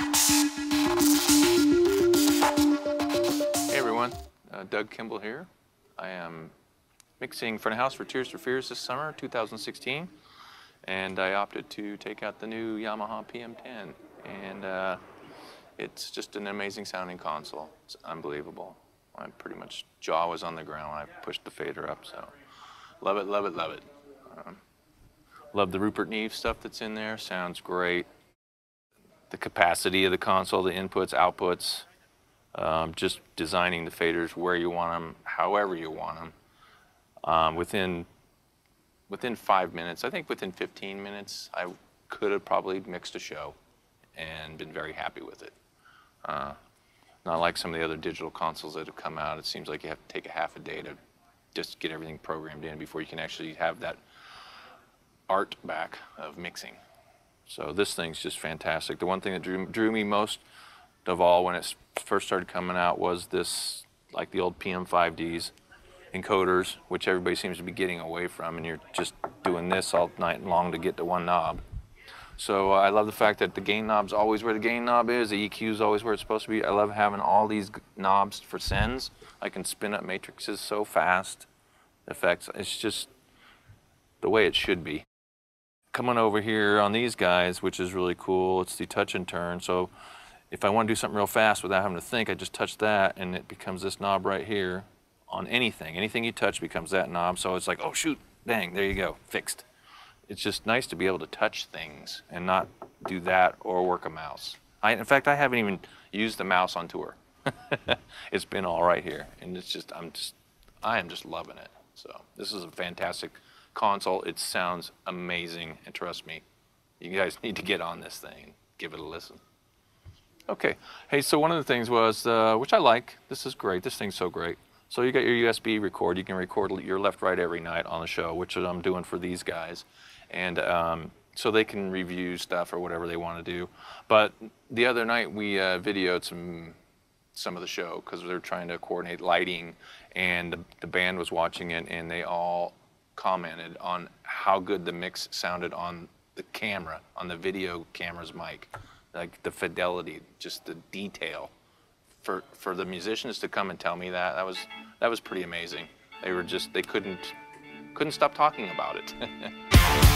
Hey everyone, uh, Doug Kimball here. I am mixing front of house for Tears for Fears this summer, 2016, and I opted to take out the new Yamaha PM10, and uh, it's just an amazing sounding console. It's unbelievable. I pretty much jaw was on the ground when I pushed the fader up, so love it, love it, love it. Um, love the Rupert Neve stuff that's in there. Sounds great. The capacity of the console, the inputs, outputs, um, just designing the faders where you want them, however you want them. Um, within within five minutes, I think within 15 minutes, I could have probably mixed a show and been very happy with it. Uh, not like some of the other digital consoles that have come out. It seems like you have to take a half a day to just get everything programmed in before you can actually have that art back of mixing. So this thing's just fantastic. The one thing that drew, drew me most of all when it first started coming out was this, like the old PM5Ds encoders, which everybody seems to be getting away from, and you're just doing this all night long to get to one knob. So uh, I love the fact that the gain knob's always where the gain knob is, the EQ is always where it's supposed to be. I love having all these knobs for sends. I can spin up matrices so fast, effects. It's just the way it should be. Coming over here on these guys, which is really cool, it's the touch and turn. So if I want to do something real fast without having to think, I just touch that and it becomes this knob right here on anything. Anything you touch becomes that knob. So it's like, oh shoot, dang, there you go, fixed it's just nice to be able to touch things and not do that or work a mouse. I, in fact, I haven't even used the mouse on tour. it's been all right here, and it's just I'm just I am just loving it. So this is a fantastic console. It sounds amazing, and trust me, you guys need to get on this thing. Give it a listen. Okay. Hey, so one of the things was, uh, which I like. This is great. This thing's so great. So you got your USB record. You can record your left, right every night on the show, which I'm doing for these guys and um, so they can review stuff or whatever they want to do. But the other night we uh, videoed some some of the show because they're trying to coordinate lighting, and the, the band was watching it, and they all commented on how good the mix sounded on the camera, on the video camera's mic, like the fidelity, just the detail. For for the musicians to come and tell me that that was that was pretty amazing. They were just they couldn't couldn't stop talking about it.